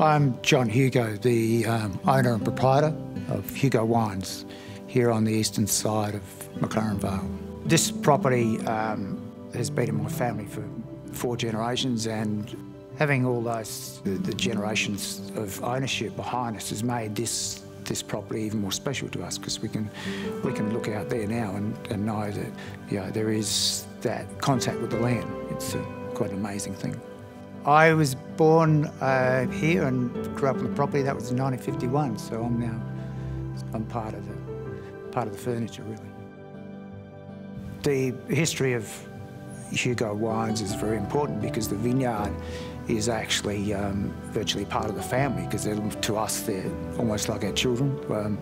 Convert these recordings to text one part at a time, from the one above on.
I'm John Hugo, the um, owner and proprietor of Hugo Wines here on the eastern side of McLaren Vale. This property um, has been in my family for four generations and having all those the, the generations of ownership behind us has made this this property even more special to us because we can we can look out there now and, and know that you know, there is that contact with the land. It's a, quite an amazing thing. I was born uh, here and grew up on the property. That was in 1951, so I'm now I'm part of the part of the furniture really. The history of Hugo Wines is very important because the vineyard is actually um, virtually part of the family because to us they're almost like our children. Um,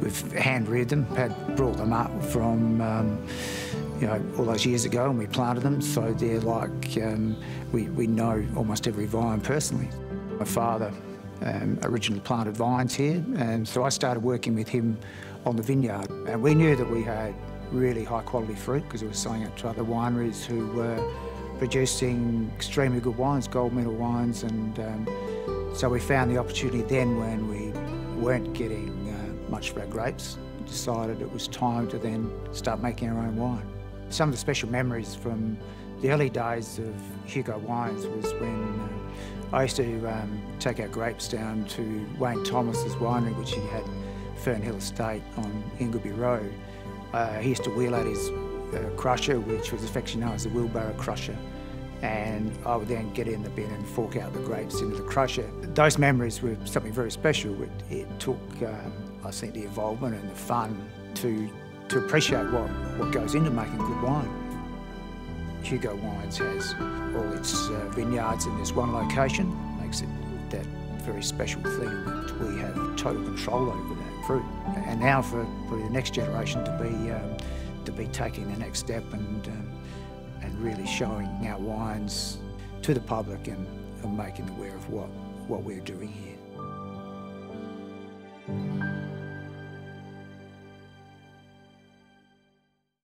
we've hand reared them, had brought them up from um, you know all those years ago, and we planted them, so they're like um, we we know almost every vine personally. My father um, originally planted vines here, and so I started working with him on the vineyard, and we knew that we had really high quality fruit because we were selling it to other wineries who were producing extremely good wines, gold medal wines, and um, so we found the opportunity then when we weren't getting uh, much for our grapes, decided it was time to then start making our own wine. Some of the special memories from the early days of Hugo Wines was when uh, I used to um, take our grapes down to Wayne Thomas's winery, which he had Fernhill Estate on Ingoldby Road. Uh, he used to wheel out his uh, crusher, which was affectionately known as the wheelbarrow crusher. And I would then get in the bin and fork out the grapes into the crusher. Those memories were something very special. It, it took, um, I think, the involvement and the fun to, to appreciate what, what goes into making good wine. Hugo Wines has all its uh, vineyards in this one location, makes it that very special thing that we have total control over that fruit. And now for, for the next generation to be um, to be taking the next step and, um, and really showing our wines to the public and, and making aware of what, what we're doing here.